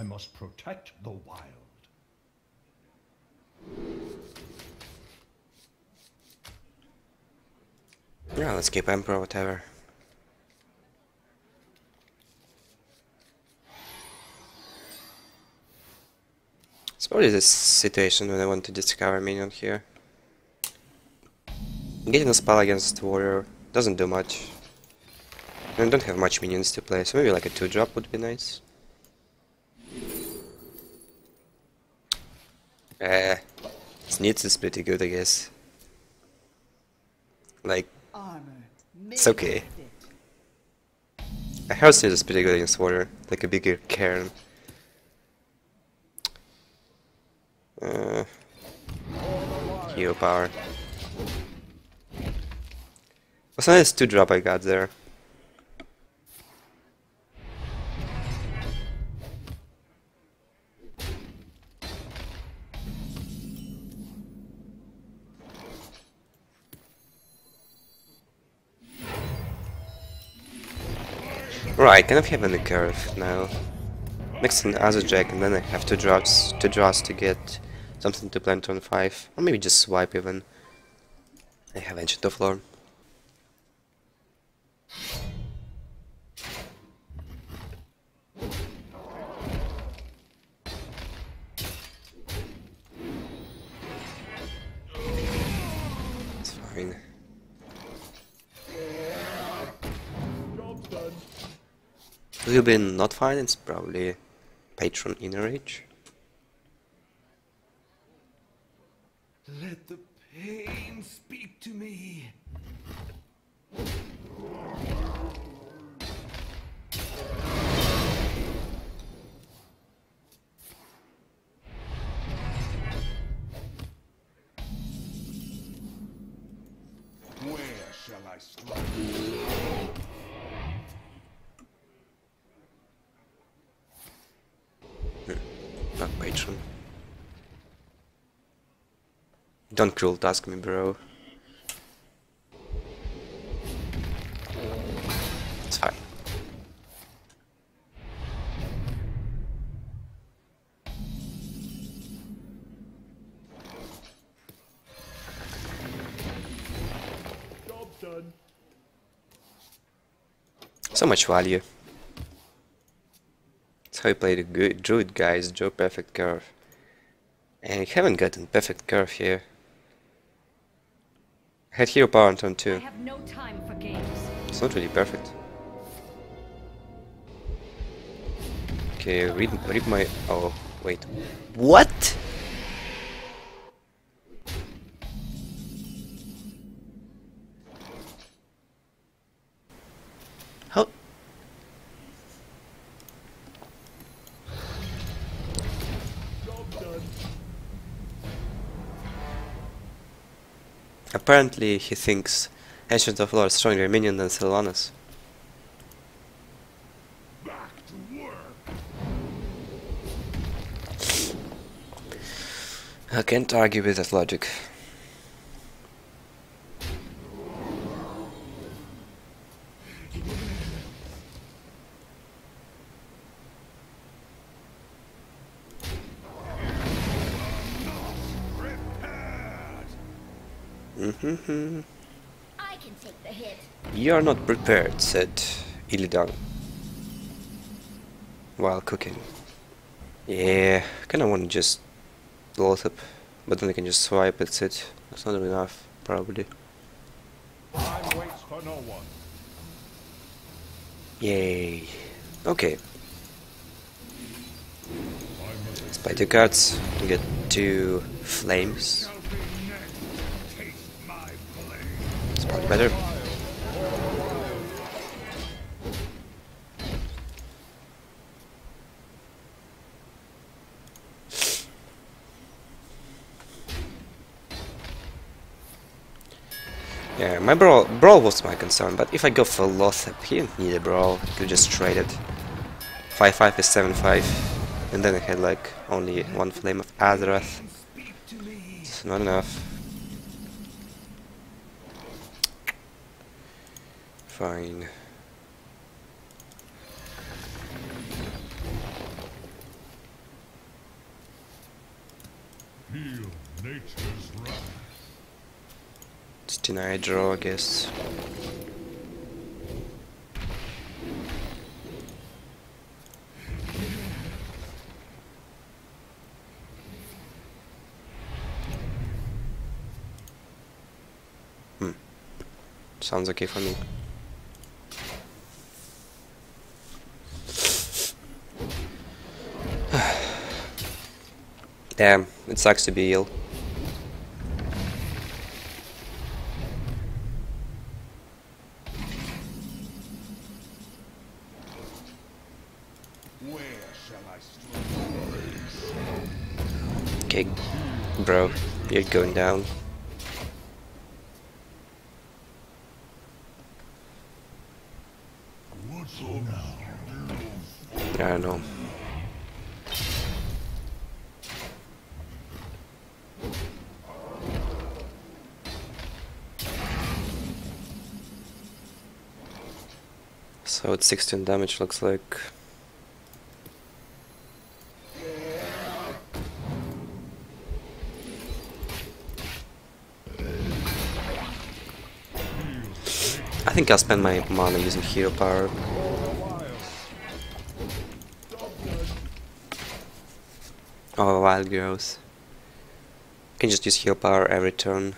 I must protect the wild. Yeah, let's keep Emperor, whatever. It's probably this situation when I want to discover minion here. Getting a spell against warrior doesn't do much. I don't have much minions to play, so maybe like a 2-drop would be nice. Eh, Sneed's is pretty good, I guess. Like, it's okay. I heard Sneed's is pretty good against water, like a bigger Cairn. Uh, hero power. What's a nice 2 drop I got there. Kind of have any curve now. Next an Azure jack and then I have two draws, two draws to get something to plant on 5. Or maybe just swipe even. I have Ancient of Lore. Will be not fine? It's probably patron inner rage. Let the pain speak to me. Where shall I strike? Don't cruel task me, bro. It's fine. Job done. So much value. That's how you play the good druid guys, Joe perfect curve. And we haven't gotten perfect curve here. Had hero power on turn I 2. have no time for games. It's not really perfect. Okay, read, read my... Oh, wait. What? Apparently he thinks Ancient of Lore is stronger minion than Sylvanas. I can't argue with that logic. You are not prepared, said Illidan. While cooking. Yeah, kinda wanna just bloat up, but then I can just swipe, that's it. That's not enough, probably. No. Yay. Okay. Two cards, get two flames. It's probably better. Yeah, my brawl, brawl was my concern, but if I go for Loatheb, he didn't need a brawl, he could just trade it. 5-5 is 7-5, and then I had like only one flame of Azzinoth. It's not enough. Fine. Heal nature's it's denied draw, I guess. Hmm. Sounds okay for me. Damn, it sucks to be ill. Going down. I know. So it's 16 damage looks like. Think I'll spend my mana using hero power. Oh, wild growth. Can just use heal power every turn.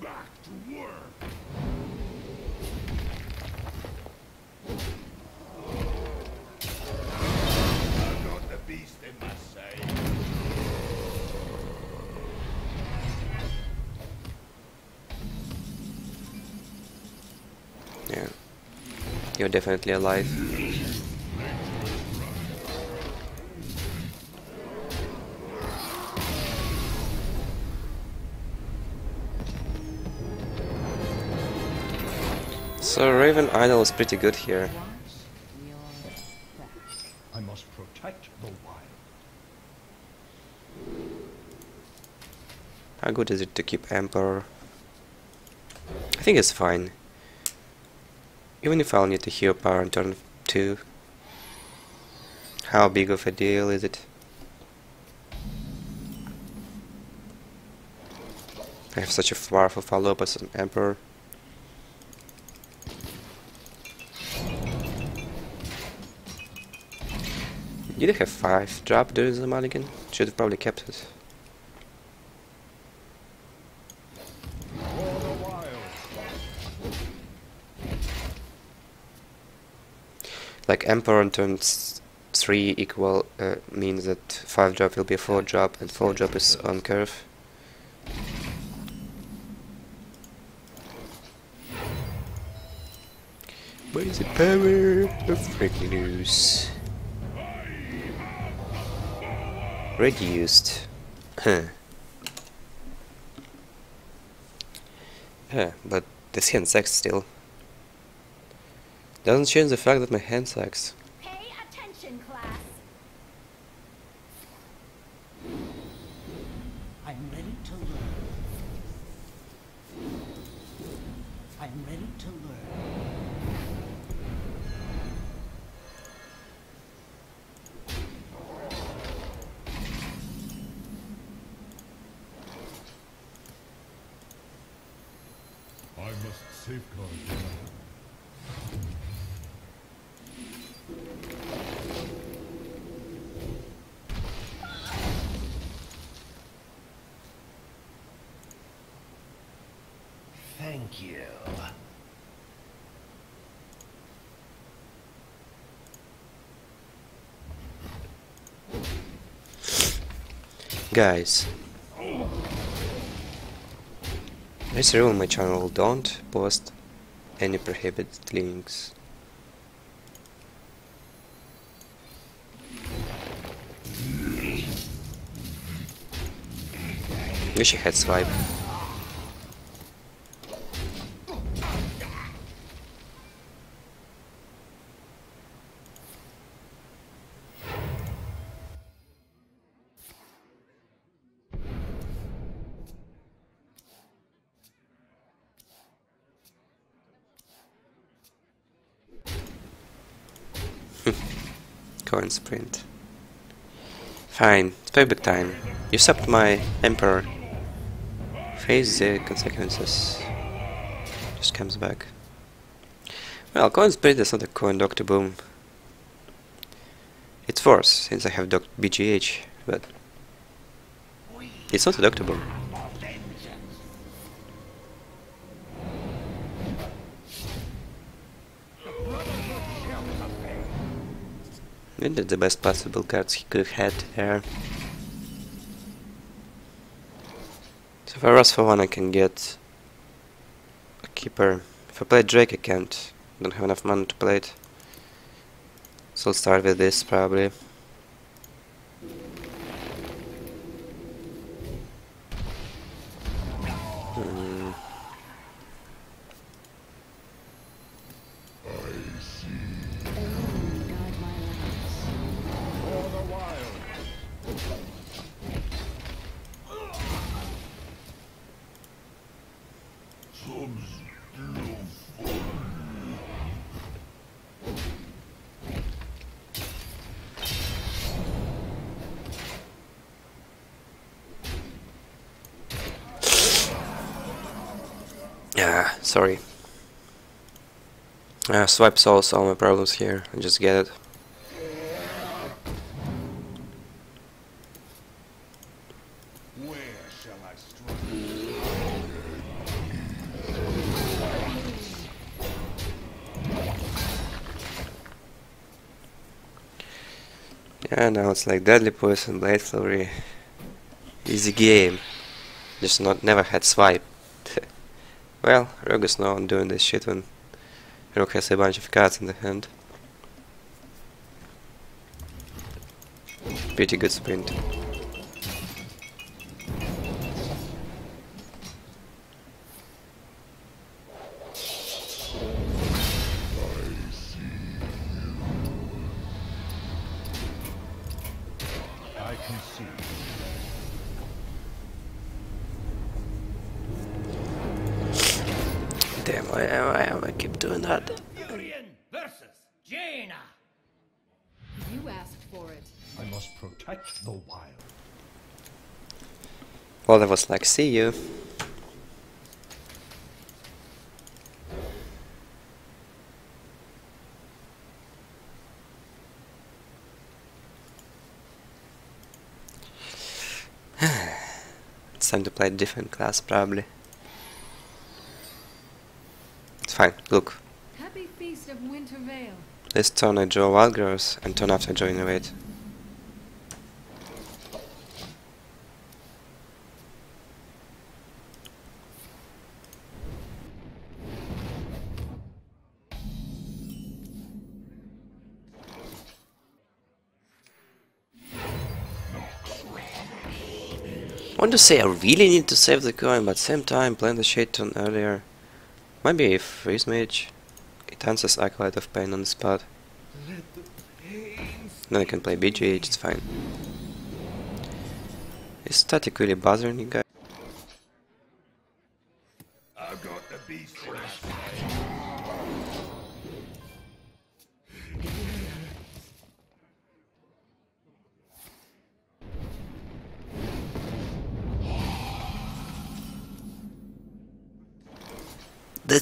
Back to work. I'm not the beast they must say. Yeah. You're definitely alive. So Raven Idol is pretty good here. I must protect the wild. How good is it to keep Emperor? I think it's fine. Even if I'll need to heal power on turn 2. How big of a deal is it? I have such a powerful follow-up as an Emperor. Did I have 5 drop during the mulligan? Should have probably kept it. For the wild. Like emperor on turn s- 3 equal uh, means that 5 drop will be a 4 drop and 4 drop is on curve. Where is the power of freaking news reduced huh. Yeah but this hand sucks still doesn't change the fact that my hand sucks. Pay attention, class. I'm ready to learn. I'm ready to learn. I must safeguard the land. Thank you. Guys, this rule on my channel don't post any prohibited links. Wish I had swipe. Sprint. Fine, it's payback time. You Usurped my emperor. Face the consequences. Just comes back. Well, coin sprint is not a coin doctor boom. It's worse since I have doc BGH, but it's not a doctor boom. And the best possible cards he could have had there. So if I rush for one I can get a keeper. If I play Drake I can't. Don't have enough money to play it. So I'll start with this probably. Yeah, sorry. Uh, swipe solves all my problems here. I just get it. Yeah, now it's like Deadly Poison, Blade Flurry. Easy game. Just not never had swipe. well, Rogue is known doing this shit when Rogue has a bunch of cards in the hand. Pretty good sprint. Why am I, am I keep doing that? Urian versus Jaina. You asked for it. I must protect the wild. Well, that was like, see you. it's time to play a different class, probably. It's fine, look. Happy Feast of Winter Veil. This turn I draw Wild Growth, and turn after I draw Innervate. I want to say I really need to save the coin, but same time plan the shade turn earlier. Maybe if Freeze Mage, it answers Acolyte of Pain on the spot. Then I can play BGH, it's fine. Is static really bothering you guys?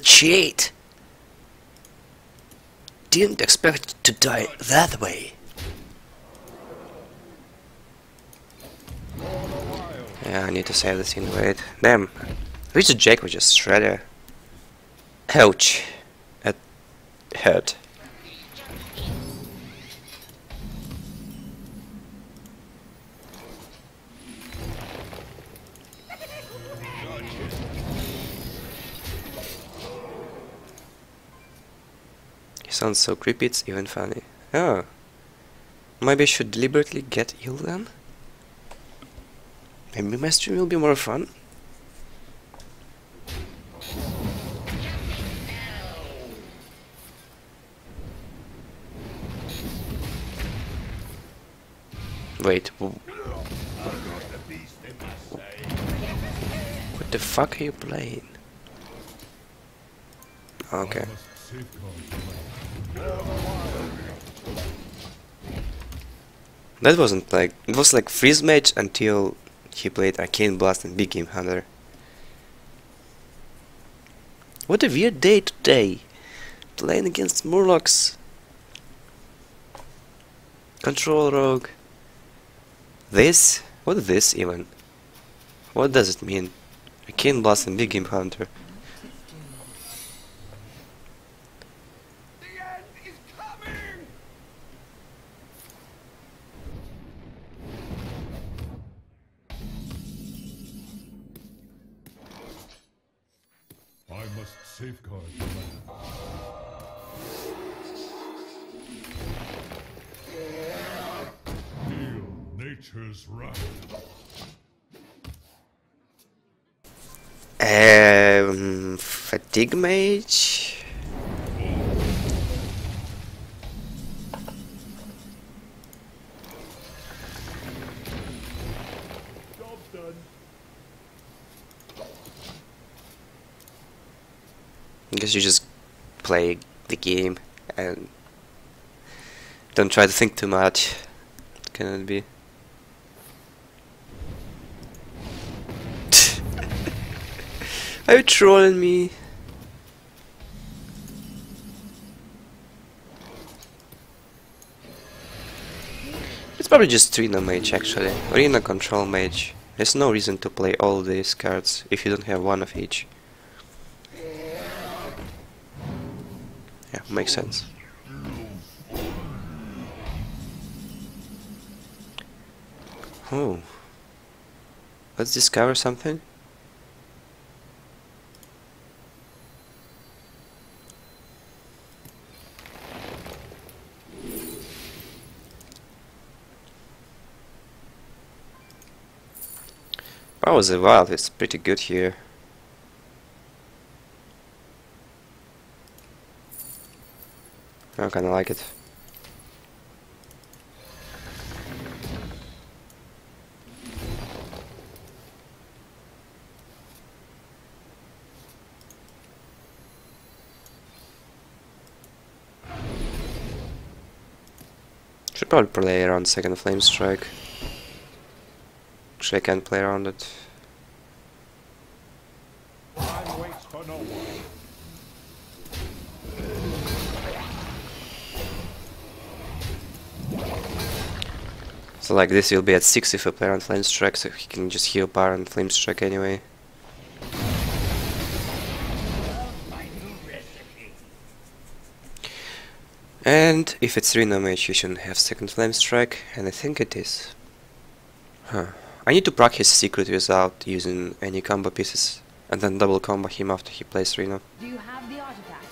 Cheat! Didn't expect to die that way. Yeah, I need to save this in wait. Damn. Richard Jake was just shredder. Ouch. It hurt. Sounds so creepy, it's even funny. Oh. Maybe I should deliberately get ill then? Maybe my stream will be more fun? Wait, what the fuck are you playing? Okay. That wasn't like it was like freeze match until he played Arcane Blast and Big Game Hunter. What a weird day today. Playing against Murlocs. Control Rogue. This? What is this even? What does it mean? Arcane Blast and Big Game Hunter. I guess you just play the game and don't try to think too much. Can it be? Are you trolling me? Probably just Trina mage actually. Arena control mage. There's no reason to play all these cards if you don't have one of each. Yeah, makes sense. Oh. Let's discover something. Wow, the wild is pretty good here. I kinda like it. Should probably play around second flame strike. Actually, I can't play around it. So like this he'll be at 6 if I play on Flame Strike, so he can just heal power on Flame Strike anyway. And if it's Reno mage, you shouldn't have second Flame Strike, and I think it is. Huh. I need to proc his secret without using any combo pieces, and then double combo him after he plays Reno. Do you have the artifact?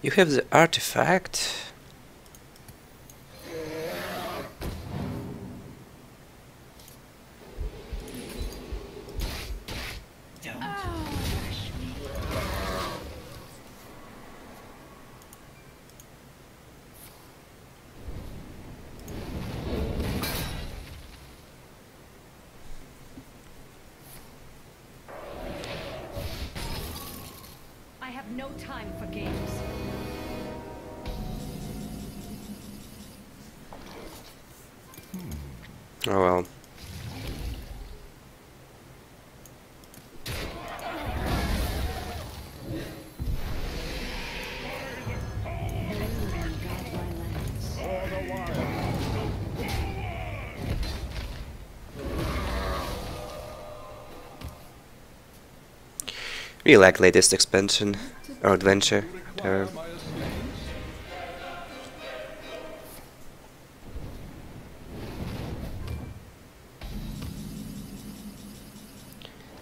You have the artifact. Really like latest expansion or adventure. whatever.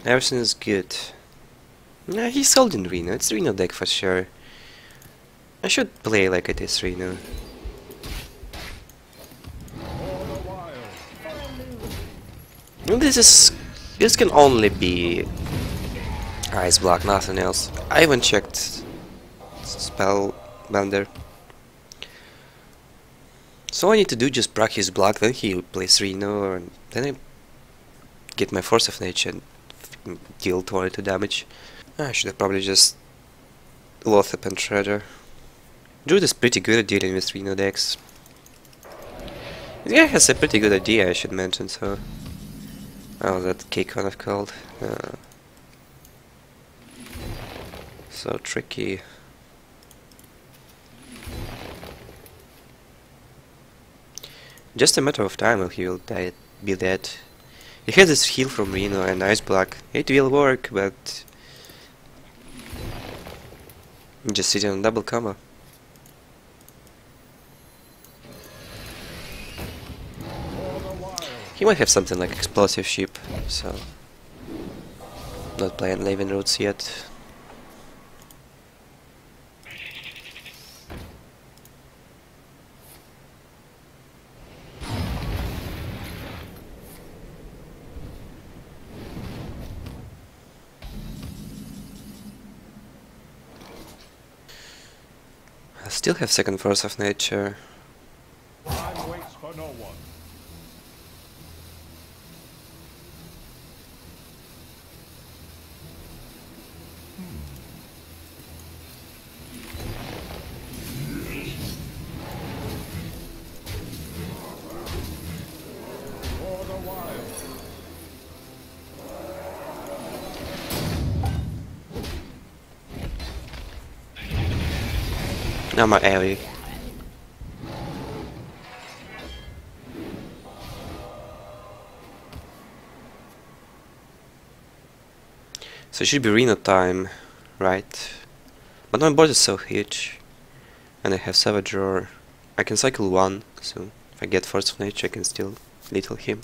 Everything is good. Yeah, he's holding Reno. It's Reno deck for sure. I should play like it is Reno. This is this can only be ice block, nothing else. I haven't checked spell bender. So I need to do just proc his block, then he plays Reno, and then I get my force of nature and deal 22 damage. I should have probably just Loatheb and Shredder. Jude is pretty good at dealing with Reno decks. This guy has a pretty good idea, I should mention, so... Oh, that K kind of called. Uh, so tricky. Just a matter of time will he will die, be dead. He has this heal from Reno and Ice Block. It will work, but... Just sitting on double combo. He might have something like explosive ship, so not playing Living Roots yet. I still have second force of nature. Now my AoE. So it should be Reno time, right? But my board is so huge. And I have Savage Roar. I can cycle one, so if I get Force of Nature I can still little him.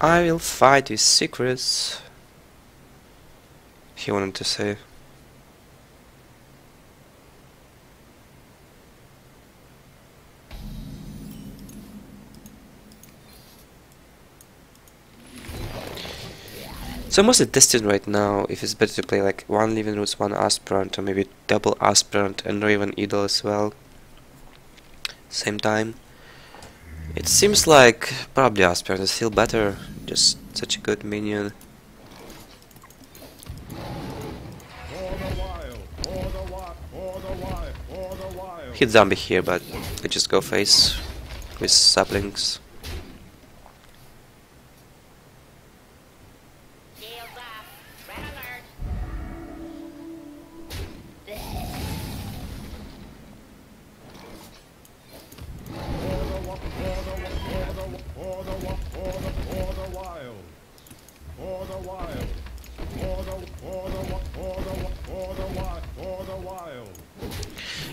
I will fight his secrets. He wanted to say. So I'm mostly testing right now if it's better to play like one Living Roots, one Aspirant, or maybe double Aspirant and Raven Idol as well. Same time. It seems like probably Aspirant is still better, just such a good minion. Hit zombie here, but I just go face with saplings.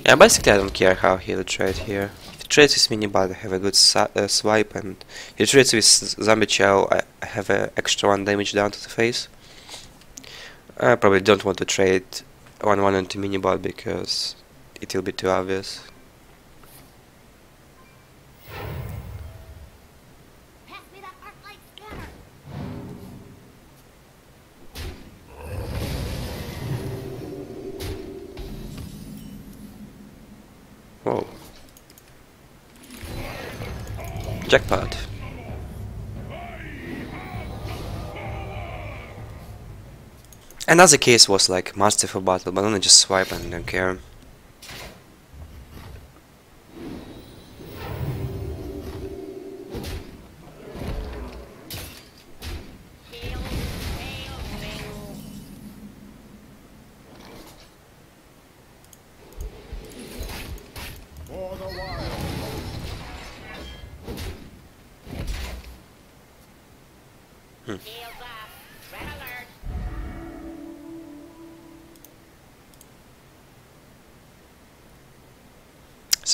Yeah, basically I don't care how he'll trade here. If he trades with Minibot, I have a good uh, swipe, and if he trades with Zombie Chow, I have an extra one damage down to the face. I probably don't want to trade 1-1 into Minibot because it will be too obvious. Jackpot. Another case was like Masterful Battle, but only just swipe and don't care.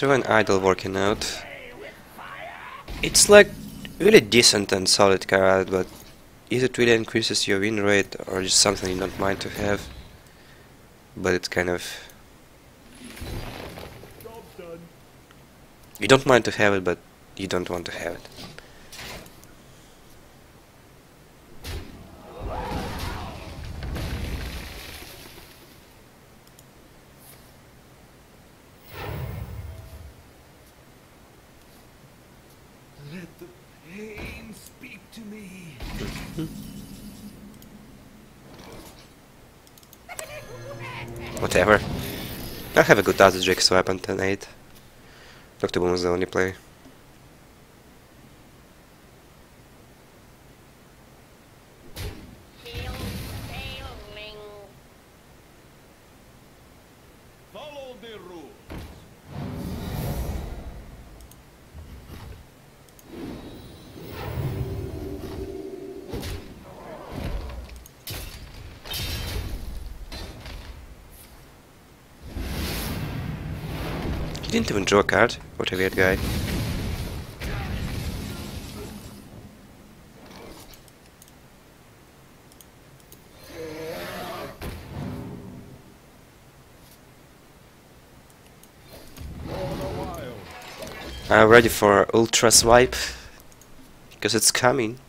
An idol working out. It's like really decent and solid card, but is it really increases your win rate or just something you don't mind to have? But it's kind of you don't mind to have it, but you don't want to have it. Let the pain speak to me. Whatever. I have a good Azure swipe on 10-8. Dr. Boom was the only play. Didn't even draw a card. What a weird guy. I'm ready for Ultra Swipe. Because it's coming.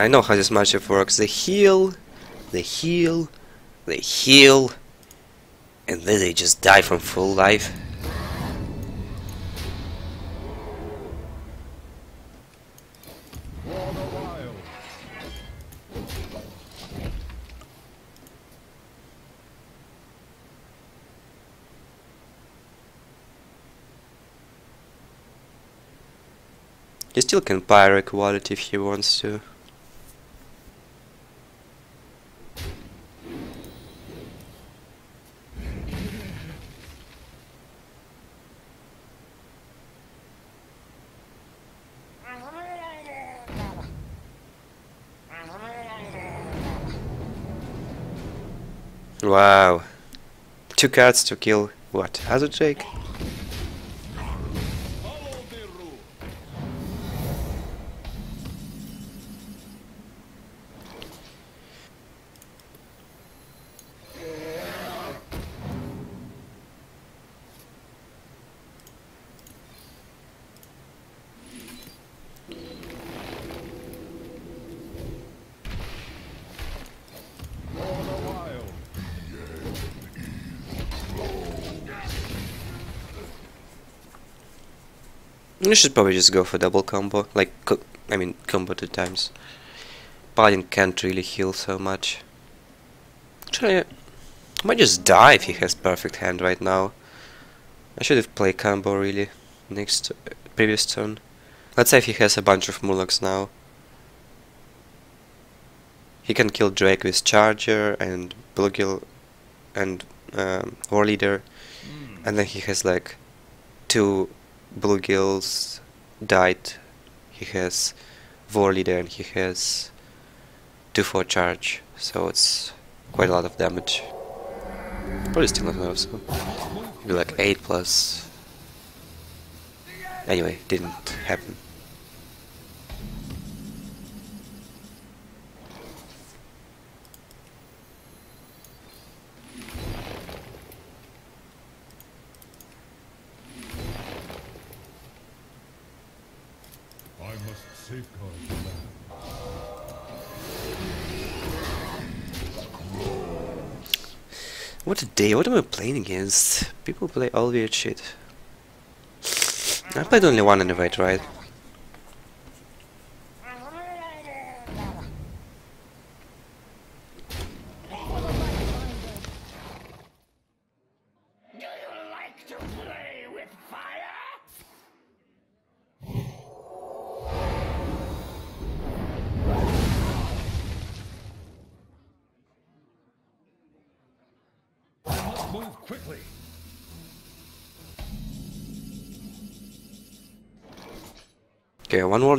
I know how this matchup works. They heal, they heal, they heal, and then they just die from full life. He still can pyro quality if he wants to. Two cards to kill what? Hazard Drake? You should probably just go for double combo. Like, co I mean, combo two times. Paladin can't really heal so much. Actually, I might just die if he has perfect hand right now. I should have played combo really next uh, previous turn. Let's say if he has a bunch of Murlocs now. He can kill Drake with Charger and Bluegill and um, War Leader. And then he has like two Bluegills died. He has War Leader and he has 2 4 charge. So it's quite a lot of damage. Probably still not enough, so like 8 plus. Anyway, didn't happen. I must safeguard the land. What a day, what am I playing against? People play all weird shit. I played only one innervate, right? Do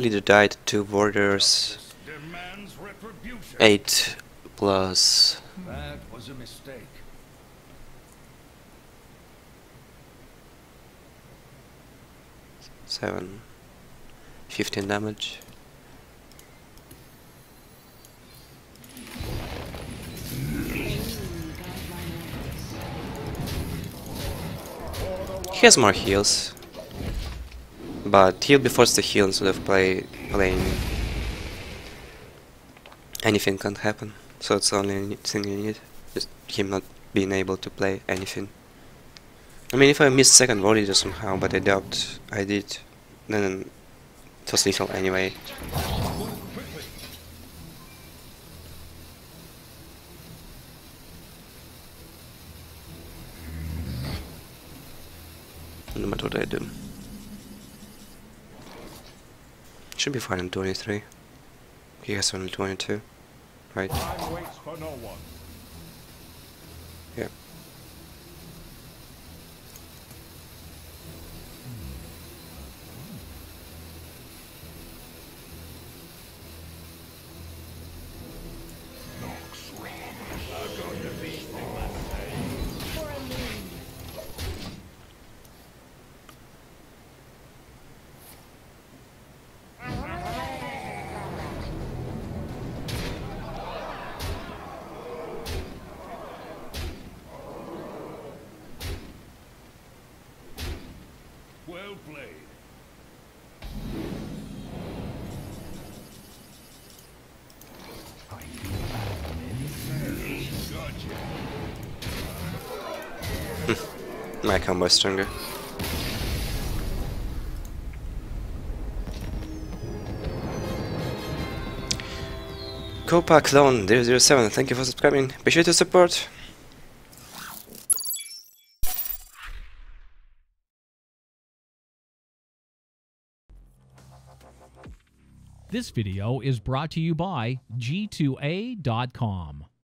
leader died, two warriors, 8 plus That was a mistake. seven, 15 damage. He has more heals, but he'll be forced to heal instead of play playing. Anything can happen, so it's the only thing you need, just him not being able to play anything. I mean, if I missed second leader somehow, but I doubt I did, then it was lethal anyway. No matter what I do. Should be fine in 23. He has only 22. Right? Time waits for no one. Yeah. My combo stronger. Copa Clone 007, thank you for subscribing. Be sure to support. This video is brought to you by G2A.com.